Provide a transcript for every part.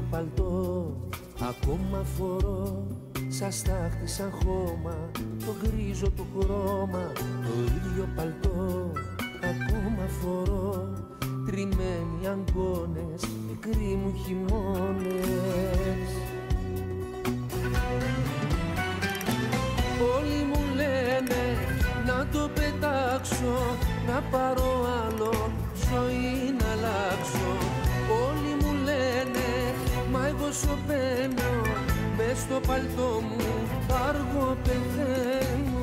Το ίδιο παλτό. Ακόμα φορώ Σα στάχτη σαν χώμα το γκρίζο του χρώμα Το ίδιο παλτό. Ακόμα φορώ Τριμμένοι αγκώνες, μικροί μου χειμώνες. Όλοι μου λένε να το πετάξω Να πάρω άλλο ζωή να αλλάξω. Όλοι μου λένε μα εγώ σωπαίνω Μες στο παλτό μου αργό πεθαίνω.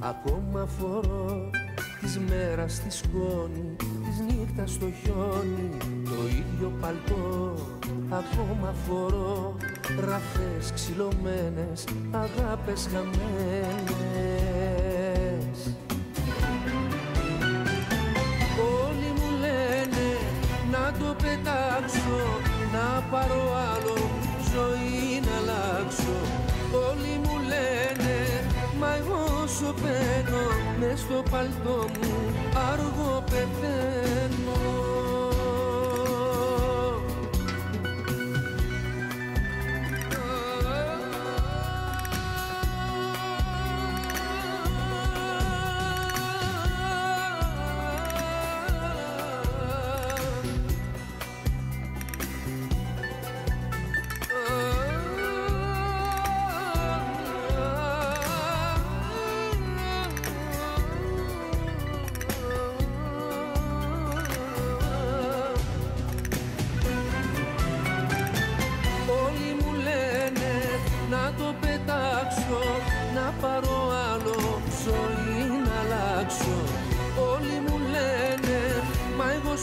Ακόμα φορώ Της μέρας στη σκόνη, της νύχτας στο χιόνι. Το ίδιο παλτό ακόμα φορώ Ραφές ξυλωμένες, αγάπες χαμένες εγώ σωπαίνω μες στο παλτό μου αργό πεθαίνω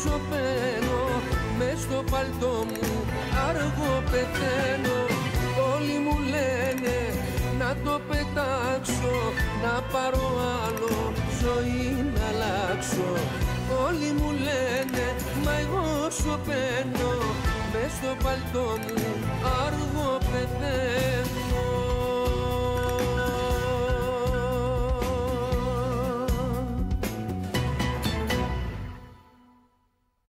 σωπαίνω μες στο παλτό μου αργό πεθαίνω Όλοι μου λένε να το πετάξω να πάρω άλλο ζωή να αλλάξω Όλοι μου λένε μα εγώ σωπαίνω μες στο παλτό μου αργό πεθαίνω